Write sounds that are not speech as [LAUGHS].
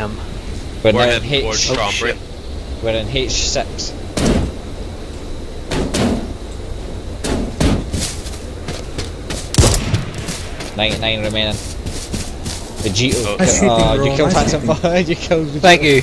am. We're, We're now in heading towards oh, H. Strawberry. We're in H6. Ninety-nine remaining. The G. Oh. Oh, you killed [LAUGHS] Phantom. [LAUGHS] You killed. Thank you.